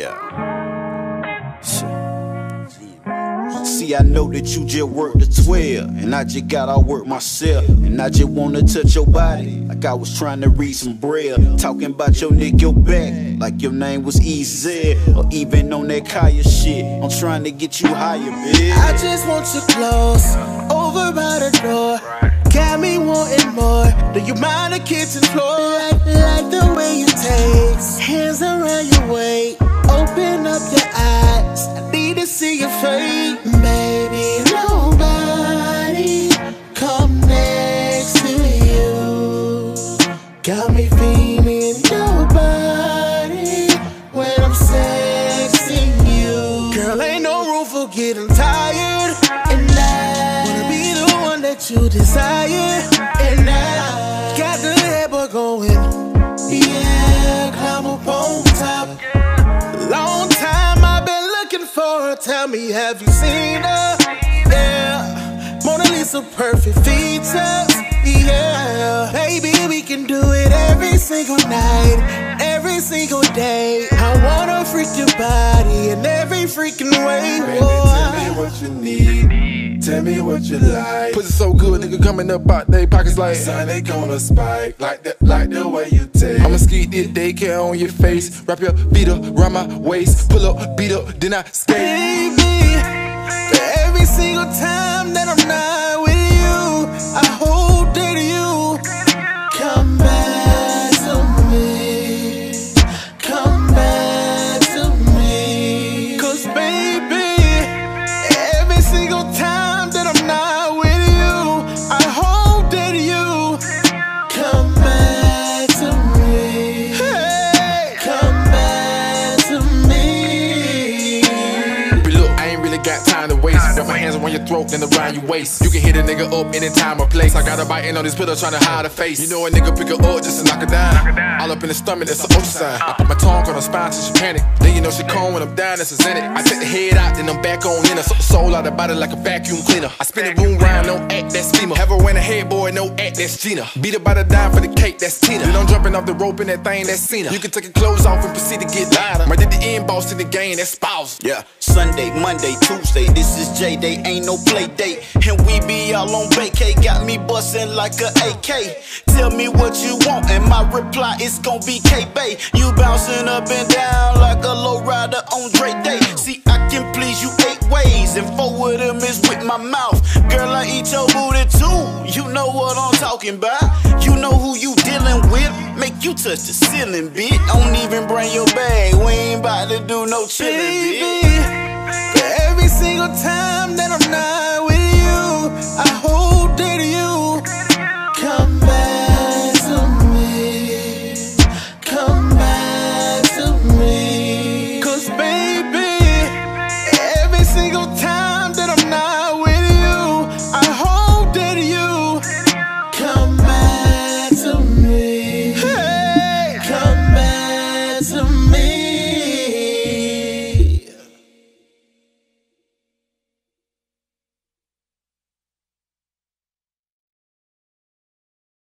Yeah. See, I know that you just worked the 12, and I just got all work myself. And I just wanna touch your body, like I was trying to read some braille. Talking about your neck, your back, like your name was Easy, or even on that Kaya shit. I'm trying to get you higher, bitch. I just want you close, over by the door. Got me wanting more. Do you mind the kitchen floor? Like, like the way you taste, hands around getting tired. And I wanna be the one that you desire. And I got the head going. Yeah, climb up on top. Long time I've been looking for her. Tell me, have you seen her? Yeah, Mona Lisa, perfect features. Yeah, baby, we can do it every single night, every single day. I wanna freak your body in every freaking way. Me what you need. Tell me what you like. Pussy so good, nigga coming up out they pockets like Son, they gonna spike like that, like the way you take. I'ma skeet this daycare on your face. Wrap your feet up around my waist. Pull up, beat up, then I skate. Baby, every single time that I'm not time Got my hands around your throat, then around your waist. You can hit a nigga up any time or place. I got a bite in on this pillow trying to hide a face. You know a nigga pick her up just to knock her down. All up in the stomach, that's an sign. I put my tongue on her spine till she panic. Then you know she calm when I'm down, that's a zenit. I take the head out, then I'm back on in her. Soul out the body like a vacuum cleaner. I spin the room round, no act, that's FEMA. Have her in a headboard, no act, that's Gina. Beat her by the dime for the cake, that's Tina. Then I'm jumping off the rope in that thing, that's Cena. You can take your clothes off and proceed to get louder. Right at the end, boss in the game, that's spouse. Yeah, Sunday, Monday, Tuesday, this is J Day, ain't no play date. And we be all on vacay, got me bustin' like a AK. Tell me what you want, and my reply is gon' be K Bay. You bouncing up and down like a low rider on Dre Day. See, I can please you eight ways, and four of them is with my mouth. Girl, I eat your booty too. You know what I'm talking about. You know who you dealing with. Make you touch the ceiling, bitch. Don't even bring your bag. We ain't about to do no chillin', bitch. Every single time that I'm not